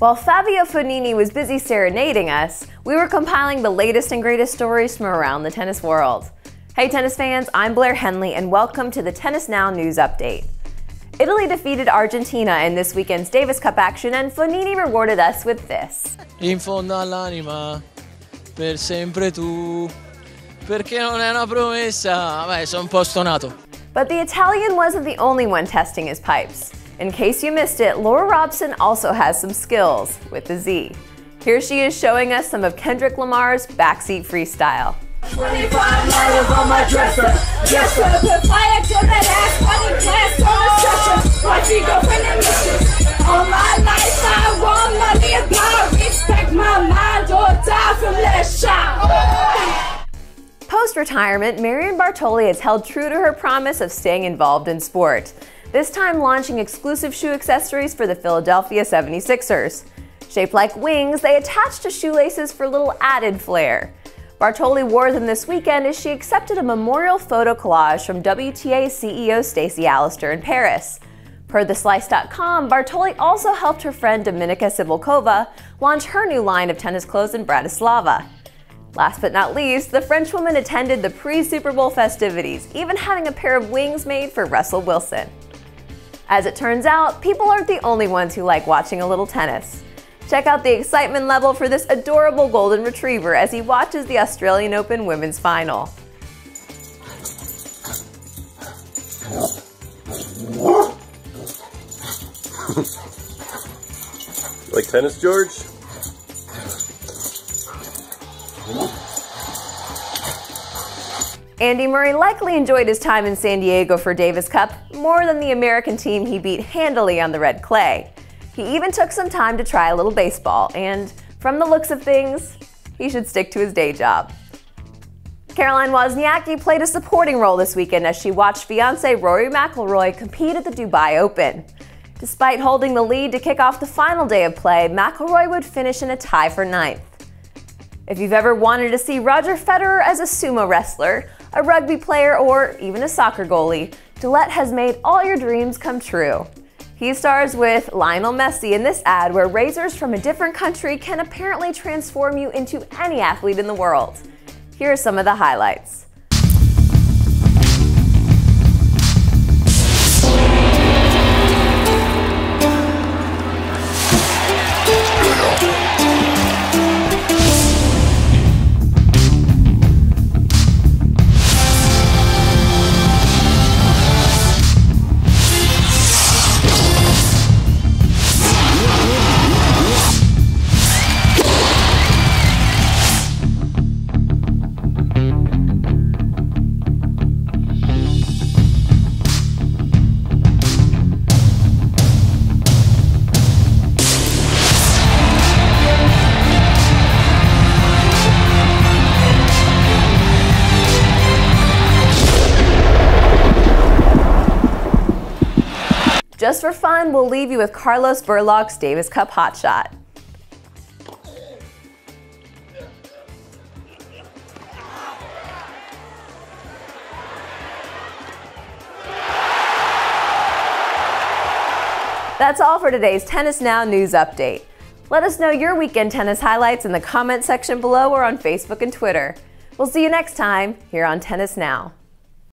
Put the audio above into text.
While Fabio Fognini was busy serenading us, we were compiling the latest and greatest stories from around the tennis world. Hey tennis fans, I'm Blair Henley and welcome to the Tennis Now News Update. Italy defeated Argentina in this weekend's Davis Cup action and Fognini rewarded us with this. In fondo all'anima, per sempre tu, perché non è una promessa, beh, sono un po' stonato. But the Italian wasn't the only one testing his pipes. In case you missed it, Laura Robson also has some skills with the Z. Here she is showing us some of Kendrick Lamar's backseat freestyle. 25 miles on my dresser, dresser, put fire to that ass, glass on the stretcher, go the. All my life I want money and power, respect my mind or die from shot. Post-retirement, Marion Bartoli has held true to her promise of staying involved in sport this time launching exclusive shoe accessories for the Philadelphia 76ers. Shaped like wings, they attach to shoelaces for a little added flair. Bartoli wore them this weekend as she accepted a memorial photo collage from WTA CEO Stacey Allaster in Paris. Per TheSlice.com, Bartoli also helped her friend Dominika Cibulkova launch her new line of tennis clothes in Bratislava. Last but not least, the Frenchwoman attended the pre-Super Bowl festivities, even having a pair of wings made for Russell Wilson. As it turns out, people aren't the only ones who like watching a little tennis. Check out the excitement level for this adorable golden retriever as he watches the Australian Open women's final. like tennis, George? Andy Murray likely enjoyed his time in San Diego for Davis Cup more than the American team he beat handily on the red clay. He even took some time to try a little baseball, and from the looks of things, he should stick to his day job. Caroline Wozniacki played a supporting role this weekend as she watched fiancé Rory McIlroy compete at the Dubai Open. Despite holding the lead to kick off the final day of play, McIlroy would finish in a tie for ninth. If you've ever wanted to see Roger Federer as a sumo wrestler, a rugby player, or even a soccer goalie, Gillette has made all your dreams come true. He stars with Lionel Messi in this ad where razors from a different country can apparently transform you into any athlete in the world. Here are some of the highlights. Just for fun, we'll leave you with Carlos Berlocq's Davis Cup Hot Shot. That's all for today's Tennis Now News Update. Let us know your weekend tennis highlights in the comment section below or on Facebook and Twitter. We'll see you next time here on Tennis Now.